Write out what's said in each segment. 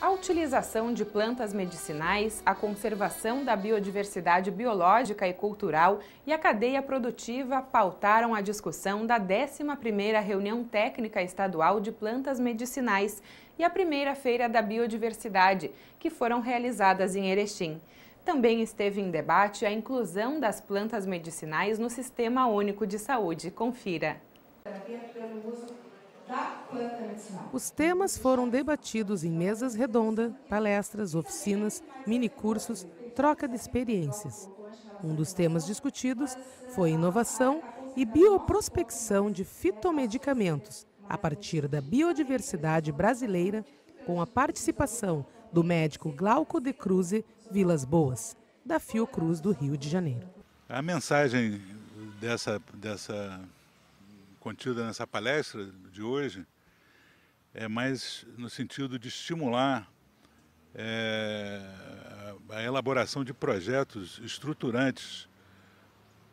A utilização de plantas medicinais, a conservação da biodiversidade biológica e cultural e a cadeia produtiva pautaram a discussão da 11ª Reunião Técnica Estadual de Plantas Medicinais e a primeira Feira da Biodiversidade, que foram realizadas em Erechim. Também esteve em debate a inclusão das plantas medicinais no Sistema Único de Saúde. Confira. Os temas foram debatidos em mesas redondas, palestras, oficinas, minicursos, troca de experiências. Um dos temas discutidos foi inovação e bioprospecção de fitomedicamentos a partir da biodiversidade brasileira, com a participação do médico Glauco de Cruze Vilas Boas, da Fiocruz do Rio de Janeiro. A mensagem dessa, dessa contida nessa palestra de hoje é mais no sentido de estimular é, a elaboração de projetos estruturantes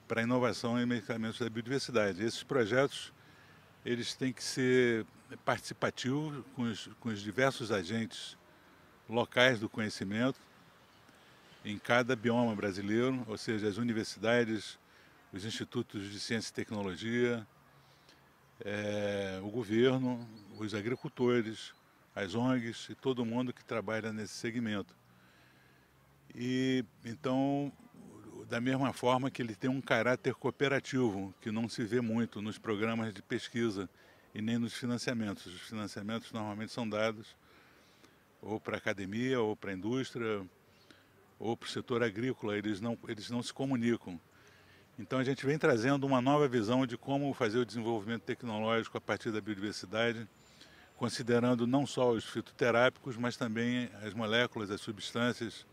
para a inovação em medicamentos da biodiversidade. Esses projetos eles têm que ser participativos com os, com os diversos agentes locais do conhecimento em cada bioma brasileiro, ou seja, as universidades, os institutos de ciência e tecnologia, é, o governo, os agricultores, as ONGs e todo mundo que trabalha nesse segmento. E então, da mesma forma que ele tem um caráter cooperativo, que não se vê muito nos programas de pesquisa e nem nos financiamentos. Os financiamentos normalmente são dados ou para a academia, ou para a indústria, ou para o setor agrícola, eles não, eles não se comunicam. Então a gente vem trazendo uma nova visão de como fazer o desenvolvimento tecnológico a partir da biodiversidade, considerando não só os fitoterápicos, mas também as moléculas, as substâncias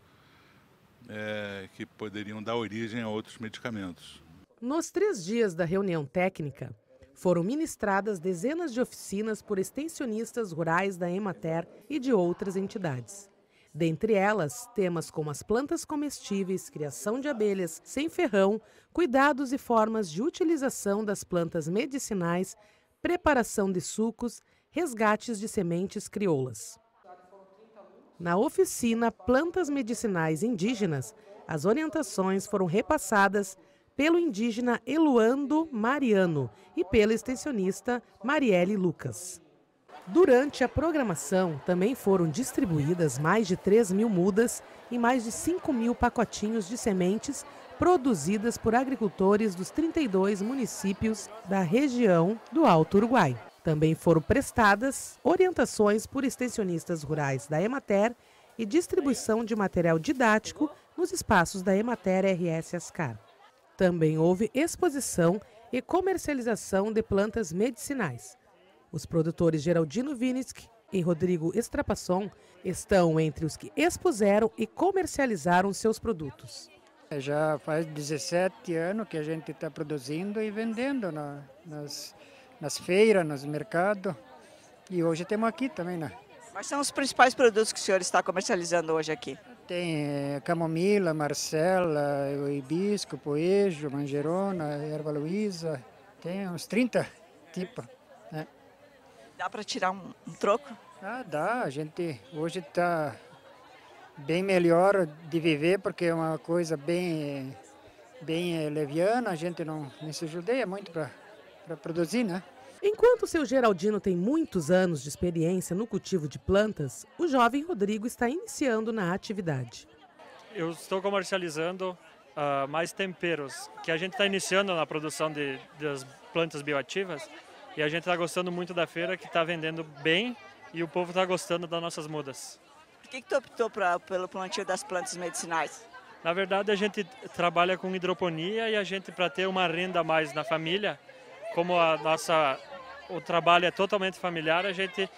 é, que poderiam dar origem a outros medicamentos. Nos três dias da reunião técnica, foram ministradas dezenas de oficinas por extensionistas rurais da Emater e de outras entidades. Dentre elas, temas como as plantas comestíveis, criação de abelhas sem ferrão, cuidados e formas de utilização das plantas medicinais, preparação de sucos, resgates de sementes crioulas. Na oficina Plantas Medicinais Indígenas, as orientações foram repassadas pelo indígena Eluando Mariano e pela extensionista Marielle Lucas. Durante a programação, também foram distribuídas mais de 3 mil mudas e mais de 5 mil pacotinhos de sementes produzidas por agricultores dos 32 municípios da região do Alto Uruguai. Também foram prestadas orientações por extensionistas rurais da Emater e distribuição de material didático nos espaços da Emater RS Ascar. Também houve exposição e comercialização de plantas medicinais. Os produtores Geraldino Vinitsky e Rodrigo Estrapasson estão entre os que expuseram e comercializaram seus produtos. É, já faz 17 anos que a gente está produzindo e vendendo na, nas, nas feiras, nos mercados. E hoje temos aqui também, né? Quais são os principais produtos que o senhor está comercializando hoje aqui? Tem é, camomila, marcela, hibisco, poejo, manjerona, erva luísa. Tem uns 30 tipos. Né? Dá para tirar um, um, troco? Ah, dá. A gente hoje está bem melhor de viver porque é uma coisa bem, bem leviana. A gente não, não se judeia muito para produzir, né? Enquanto o seu Geraldino tem muitos anos de experiência no cultivo de plantas, o jovem Rodrigo está iniciando na atividade. Eu estou comercializando uh, mais temperos, que a gente está iniciando na produção de, das plantas bioativas e a gente está gostando muito da feira, que está vendendo bem e o povo está gostando das nossas mudas. Por que, que tu optou pra, pelo plantio das plantas medicinais? Na verdade, a gente trabalha com hidroponia e a gente, para ter uma renda a mais na família, como a nossa, o trabalho é totalmente familiar, a gente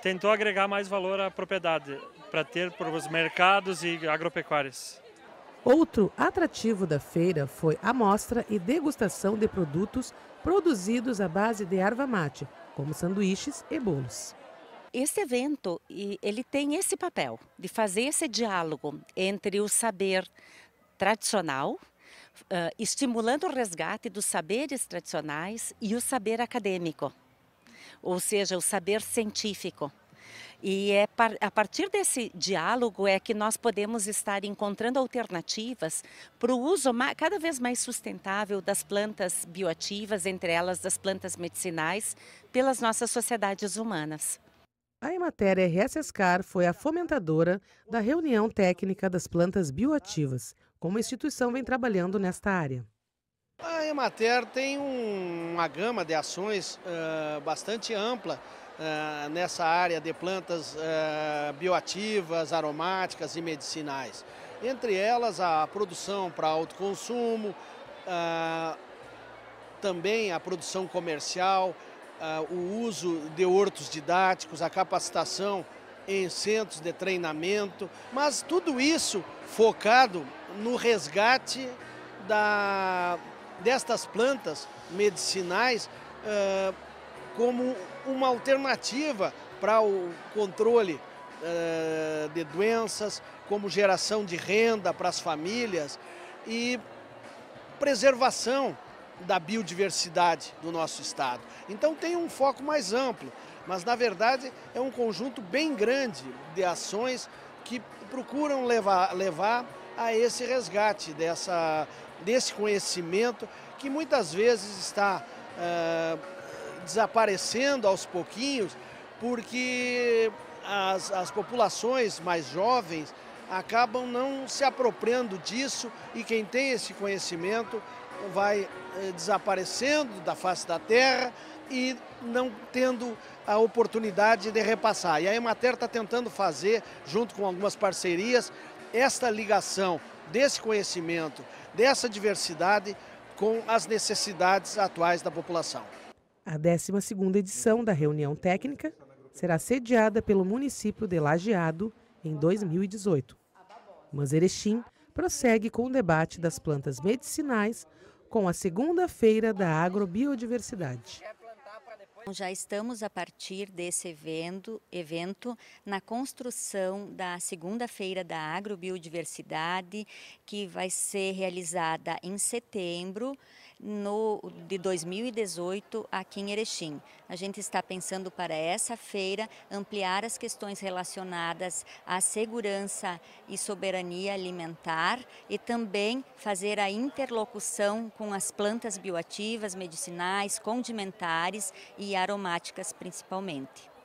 tentou agregar mais valor à propriedade, para ter para os mercados e agropecuários. Outro atrativo da feira foi a mostra e degustação de produtos produzidos à base de erva mate, como sanduíches e bolos. Esse evento ele tem esse papel de fazer esse diálogo entre o saber tradicional, uh, estimulando o resgate dos saberes tradicionais e o saber acadêmico, ou seja, o saber científico. E é a partir desse diálogo é que nós podemos estar encontrando alternativas para o uso cada vez mais sustentável das plantas bioativas, entre elas das plantas medicinais, pelas nossas sociedades humanas. A Emater RSSCAR foi a fomentadora da reunião técnica das plantas bioativas, como a instituição vem trabalhando nesta área. A Emater tem um, uma gama de ações uh, bastante ampla uh, nessa área de plantas uh, bioativas, aromáticas e medicinais. Entre elas a produção para autoconsumo, também a produção comercial, o uso de hortos didáticos, a capacitação em centros de treinamento, mas tudo isso focado no resgate da, destas plantas medicinais uh, como uma alternativa para o controle uh, de doenças, como geração de renda para as famílias e preservação da biodiversidade do nosso estado. Então tem um foco mais amplo, mas na verdade é um conjunto bem grande de ações que procuram levar, levar a esse resgate dessa, desse conhecimento que muitas vezes está uh, desaparecendo aos pouquinhos, porque as, as populações mais jovens acabam não se apropriando disso e quem tem esse conhecimento vai eh, desaparecendo da face da terra e não tendo a oportunidade de repassar. E a Emater está tentando fazer, junto com algumas parcerias, esta ligação desse conhecimento, dessa diversidade com as necessidades atuais da população. A 12ª edição da reunião técnica será sediada pelo município de Lajeado em 2018. Mas Erechim prossegue com o debate das plantas medicinais com a segunda-feira da agrobiodiversidade. Já estamos a partir desse evento, evento na construção da segunda-feira da agrobiodiversidade, que vai ser realizada em setembro no, de 2018 aqui em Erechim. A gente está pensando para essa feira ampliar as questões relacionadas à segurança e soberania alimentar e também fazer a interlocução com as plantas bioativas, medicinais, condimentares e aromáticas principalmente.